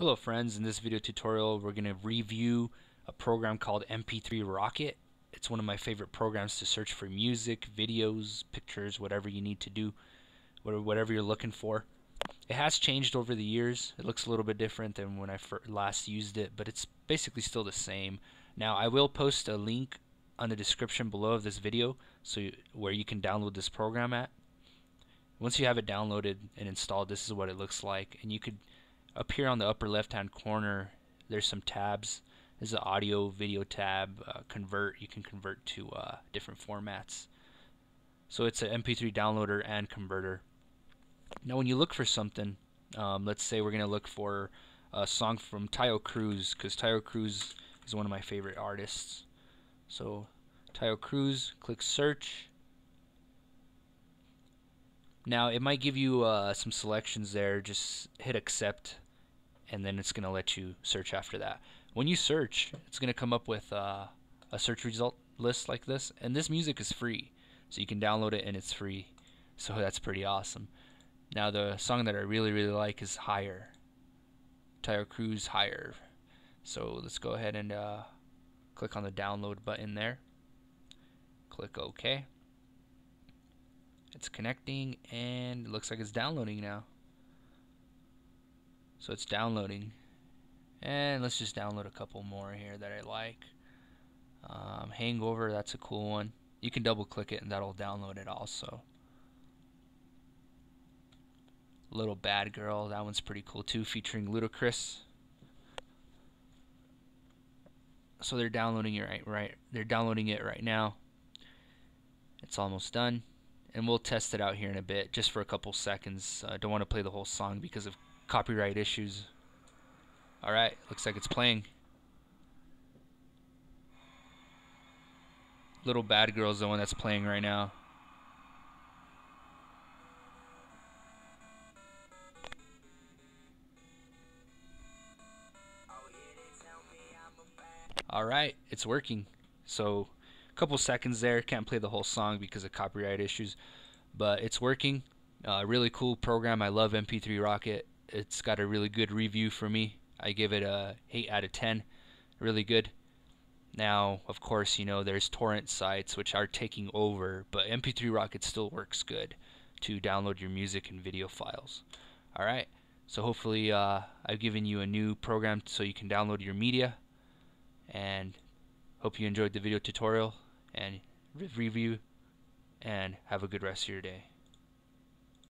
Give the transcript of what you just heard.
Hello friends, in this video tutorial we're going to review a program called MP3 Rocket. It's one of my favorite programs to search for music, videos, pictures, whatever you need to do, whatever you're looking for. It has changed over the years. It looks a little bit different than when I last used it, but it's basically still the same. Now I will post a link on the description below of this video so you, where you can download this program at. Once you have it downloaded and installed, this is what it looks like, and you could up here on the upper left hand corner there's some tabs. There's the audio video tab uh, convert. You can convert to uh, different formats. So it's an mp3 downloader and converter. Now when you look for something um, let's say we're gonna look for a song from Taio Cruz because Taio Cruz is one of my favorite artists. So Taio Cruz click search now it might give you uh, some selections there. Just hit accept, and then it's gonna let you search after that. When you search, it's gonna come up with uh, a search result list like this, and this music is free, so you can download it and it's free. So that's pretty awesome. Now the song that I really really like is Higher. Taio Cruz Higher. So let's go ahead and uh, click on the download button there. Click OK. It's connecting and it looks like it's downloading now. So it's downloading. And let's just download a couple more here that I like. Um, Hangover, that's a cool one. You can double click it and that'll download it also. Little Bad Girl, that one's pretty cool too, featuring Ludacris. So they're downloading it right, right. They're downloading it right now. It's almost done and we'll test it out here in a bit just for a couple seconds. I uh, don't want to play the whole song because of copyright issues. Alright, looks like it's playing. Little Bad Girl is the one that's playing right now. Alright, it's working. So couple seconds there. Can't play the whole song because of copyright issues, but it's working. Uh, really cool program. I love MP3 Rocket. It's got a really good review for me. I give it a 8 out of 10. Really good. Now, of course, you know, there's torrent sites which are taking over, but MP3 Rocket still works good to download your music and video files. Alright, so hopefully uh, I've given you a new program so you can download your media, and hope you enjoyed the video tutorial and review and have a good rest of your day.